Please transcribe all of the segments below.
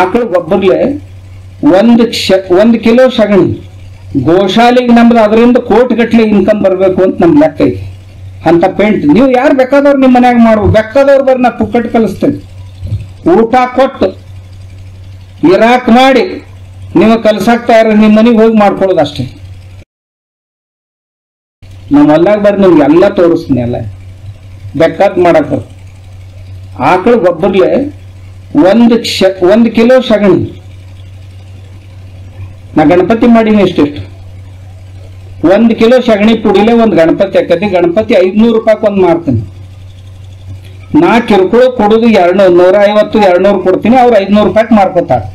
ಆಕಳ ಗೊಬ್ಬರ್ಲೆ ಒಂದು ಕ್ಷ, ಒಂದು ಕಿಲೋ ಸಗಣಿ. ಗೋಶಾಲೆಗೆ ನಮ್ದು ಅದರಿಂದ ಕೋಟಿಗಟ್ಲೆ ಇನ್ಕಮ್ ಬರಬೇಕು ಅಂತ ನಮ್ಗೆ ಲೆಕ್ಕ ಐತಿ. ಅಂತ ಪೇಂಟ್. ನೀವು ಯಾರು ಬೇಕಾದವ್ರು ನಿಮ್ಮ ಮನ್ಯಾಗ ಮಾಡ್ಬೋದು ಬೇಕಾದವ್ರು ಬರ್ರಿ ನಾ ಪುಕ್ಕಟ್ ಕಲಿಸ್ತೇನೆ ಊಟ ಕೊಟ್ಟು ಇರಾಕ್ ಮಾಡಿ ನೀವು ಕಲ್ಸಾಕ್ತಾ ಇರೋ ನಿಮ್ಮ ಮನೆಗೆ ಹೋಗಿ ಮಾಡ್ಕೊಳ್ಳೋದು ಅಷ್ಟೇ. ನಮ್ಮ ಹೊಲ್ದಾಗ ಬರ್ರಿ ನಿಮ್ಗೆ ಎಲ್ಲ ತೋರಿಸ್ತೀನಿ ಎಲ್ಲ. ಬೇಕಾದ್ ಮಾಡಕ್ಕ ಆಕಳು ಗೊಬ್ಬರ್ಲೆ ಒಂದು ಕ್ಷ, ಒಂದು ಕಿಲೋ ಸಗಣಿ. ನಾ ಗಣಪತಿ ಮಾಡೀನಿ ಎಷ್ಟೆಷ್ಟು ಒಂದು ಕಿಲೋ ಸಗಣಿ ಪುಡಿಲೆ ಒಂದು ಗಣಪತಿ ಆಕತಿ ಗಣಪತಿ ಐದ್ನೂರು ರೂಪಾಯಿಗೆ ಒಂದು ಮಾರ್ತೀನಿ ನಾ ಕಿರುಕುಳ ಕೊಡೋದು ಎರಡು ನೂರ ಐವತ್ತು ಎರಡ್ನೂರು ಕೊಡ್ತೀನಿ. ಅವ್ರು ಐದ್ನೂರು ರೂಪಾಯಿ ಮಾರ್ಕೋತಾರೆ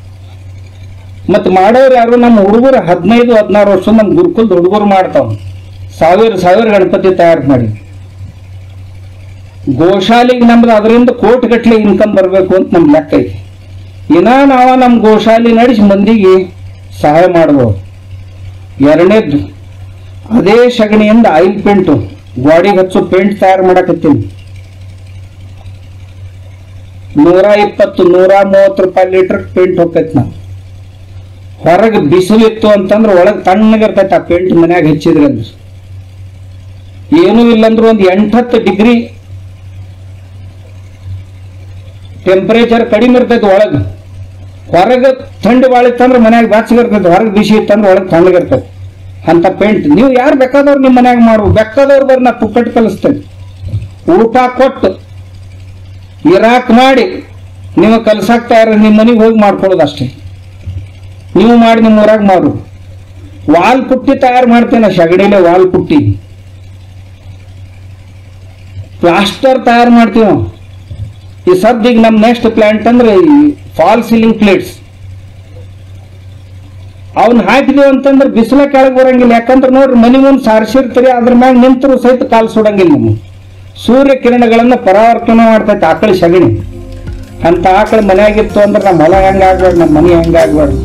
ಮತ್ತು ಮಾಡೋರು ಯಾರು? ನಮ್ಮ ಹುಡುಗರು ಹದಿನೈದು, ಹದಿನಾರು ವರ್ಷ ನಮ್ಮ ಗುರುಕುಲದ ಹುಡುಗರು ಮಾಡ್ತಾವ. ಸಾವಿರ ಸಾವಿರ ಗಣಪತಿ ತಯಾರು ಮಾಡಿ ಗೋಶಾಲೆಗೆ ನಮ್ದು ಅದರಿಂದ ಕೋಟಿಗಟ್ಲೆ ಇನ್ಕಮ್ ಬರಬೇಕು ಅಂತ ನಮ್ಮ ಲೆಕ್ಕ ಐತಿ. ಇನ್ನ ನಾವು ನಮ್ಮ ಗೋಶಾಲೆ ನಡೆಸಿ ಮಂದಿಗೆ ಸಹಾಯ ಮಾಡ್ಬೋದು ಎರಡನೇದ್ದು ಅದೇ ಸಗಣಿಯಿಂದ ಆಯಿಲ್ ಪೇಂಟು, ಗಾಡಿಗೆ ಹಚ್ಚೋ ಪೇಂಟ್ ತಯಾರು ಮಾಡಕತ್ತೀನಿ. ನೂರ ಇಪ್ಪತ್ತು, ನೂರ ಮೂವತ್ತು ರೂಪಾಯಿ ಲೀಟರ್ ಪೇಂಟ್ ಹೋಗ್ತೈತಿ ನಾವು ಹೊರಗೆ ಬಿಸಿಲಿತ್ತು ಅಂತಂದ್ರೆ ಒಳಗೆ ತಣ್ಣಗಿರ್ತೈತೆ ಆ ಪೇಂಟ್ ಮನ್ಯಾಗ ಹೆಚ್ಚಿದ್ರೆ ಅಂದ್ರೆ. ಏನೂ ಇಲ್ಲಂದ್ರೆ ಒಂದು ಎಂಟತ್ತು ಡಿಗ್ರಿ ಟೆಂಪರೇಚರ್ ಕಡಿಮೆ ಇರ್ತೈತಿ ಒಳಗೆ. ಹೊರಗೆ ಥಂಡಿ ಭಾಳ ಇತ್ತಂದ್ರೆ ಮನ್ಯಾಗ ಬೆಚ್ಚಗೆ ಹೊರಗೆ ಬಿಸಿ ಇತ್ತಂದ್ರೆ ಒಳಗೆ ತಣ್ಣಗಿರ್ತೈತಿ ಅಂತ ಪೇಂಟ್ ನೀವು ಯಾರು ಬೇಕಾದವ್ರು ನಿಮ್ಮ ಮನ್ಯಾಗ ಮಾಡ್ಬೋದು ಬೇಕಾದವ್ರು ಬರ್ ನಾ ಪುಕ್ಕಟ್ ಕಲಿಸ್ತೇನೆ. ಊಟ ಕೊಟ್ಟು, ಇರಾಕ್ ಮಾಡಿ, ನೀವು ಕಲ್ಸಾಕ್ತಾ ಇರೋ ನಿಮ್ಮ ಮನೆಗೆ ಹೋಗಿ ಮಾಡ್ಕೊಳ್ಳೋದು ಅಷ್ಟೇ. ನೀವು ಮಾಡಿ ನಿಮ್ಮ ಊರಾಗ ಮಾಡು. ವಾಲ್ ಪುಟ್ಟಿ ತಯಾರು ಮಾಡ್ತೇನೆ ಶಗಡಿಲೆ ವಾಲ್ ಪುಟ್ಟಿ. ಪ್ಲಾಸ್ಟರ್ ತಯಾರು ಮಾಡ್ತೀವಿ ನಾವು. ಈ ಸದ್ಯಗೆ ನಮ್ಮ ನೆಕ್ಸ್ಟ್ ಪ್ಲಾಂಟ್ ಅಂದ್ರೆ ಫಾಲ್ ಸೀಲಿಂಗ್ ಪ್ಲೇಟ್ಸ್ ಅವನ್ನ ಹಾಕಿದೀವಿ ಅಂತಂದ್ರೆ ಬಿಸಿಲ ಕೆಳಗೆ ಬರಂಗಿಲ್ಲ. ಯಾಕಂದ್ರೆ ನೋಡ್ರಿ, ಮನಿ ಮುಂದೆ ಸಾರಿಸಿರ್ತೀರಿ ಅದ್ರ ಮ್ಯಾಗ ನಿಂತರು ಸಹಿತ ಕಾಲು ಸುಡಂಗಿಲ್ಲ ನಮಗೆ. ಸೂರ್ಯ ಕಿರಣಗಳನ್ನ ಪರಾವರ್ತನೆ ಮಾಡ್ತೈತೆ ಆಕಳ ಸಗಣಿ. ಅಂತ ಆಕಳ ಮನೆಯಾಗಿತ್ತು ಅಂದ್ರೆ ನಮ್ಮ ಹೊಲ ಹೆಂಗಾಗ್ಬಾರ್ದು ನಮ್ಮ ಮನೆ ಹೆಂಗಾಗ್ಬಾರ್ದು